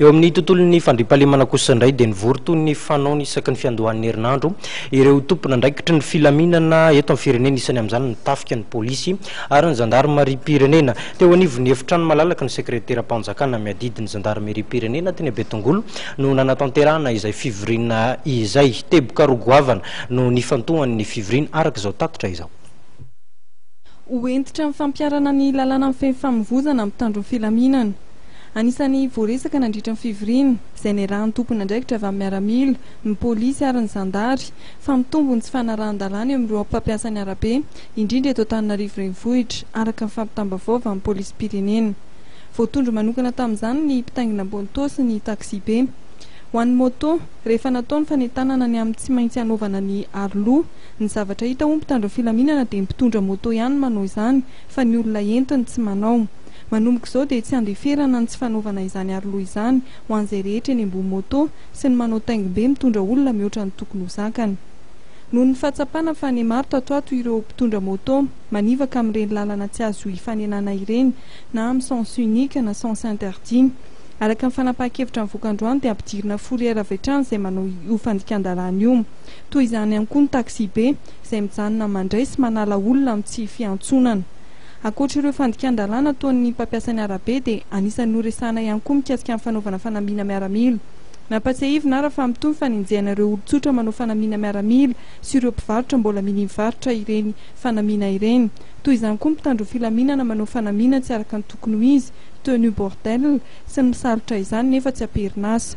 Eo amin'ny tontolon'ny fandriampahalemana kosa indray dia nivory toy ny fanaony isaky ny fiandohan'ny herinandro ireo tompon'andraikitry ny filaminana eto amin'ny firenena, isany amin'izany ny tafika, ny polisy ary ny zandarimariam-pirenena. Teo anivon'ny efitrano malalaka ny sekreteram-panjakana miadidy ny zandarimeriam-pirenena teny Betongolo no nanatanterahana izay fivoriana izay. Teboka roa goavana no nifantohan'ny fivoriana araka izao tatitra izao. Ho hentitra amin'ny fampiharana ny lalàna mifehy famovoizana mpitandro ny filaminana. Anisan'ny voaresaka nandritra ny fivoriana, izay niarahan'ny tompon'andraikitra avy amin'ny miaramila, ny polisy ary ny zandary, fa mitombo ny tsy fanarahan-dalàna eo amin'ireo mpampiasa ny arabe, indrindra eto Antananarivo Renivohitra, araka ny fampitam-baovao avy amin'ny polisim-pirenena. Voatondro manokana tamin'izany ny mpitaingina Mbontô sy ny taxi-be. Ho an'ny môtô, rehefa natao ny fanentanana ny amin'ny tsy maintsy hanaovana ny aroloha, ny zavatra hita, hoy ny mpitandro ny filaminana, dia ny mpitondra môtô ihany no manao izany, fa ny olona entiny tsy manao. Manomboka izao dia tsy andeferana ny tsy fanaovana izany aroloha izany ho an'izay rehetra eny ambony moto sy ny manao taingom-be mitondra olona mihoatra ny tokony ho zakany. Noho ny fahatsapana fa anie maro tato ato ireo mpitondra moto manivaka amin'ireny lalana tsy azo hifanenana ireny na amin'ny sens unique na sens interdit. Araka ny fanapahan-kevitra nivoaka androany dia ampidirina fourrière avy hatrany izay manao io fandikan-dalàna io. Toy izany ihany koa ny taxi-be izay mijanona mandray sy manala olona amin'ny tsy fiantsonana. Ankoatra ireo fandikan-dalàna ataon'ny mpampiasa ny arabe dia anisan'ny noresahana ihany koa mikasika ny fanaovana fanamiana miaramila. Nampatsiahivina ary fa mitombo fanenjehana ireo olon-tsotra manao fanamiana miaramila sy ireo mpivarotra mbola mily mivarotra ireny fanamiana ireny. Toy izany koa ny mpitandro ny filaminana manao fanamiana tsy araka ny tokony ho izy, tenue bordel, sy ny misalotra izany nefa tsy am-perinasa.